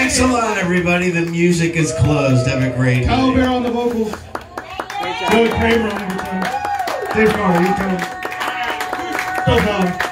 Thanks a lot, everybody. The music is closed. Have a great Calla Bere on the vocals. Joey Kramer on the guitar. Dave Farley, you tell him.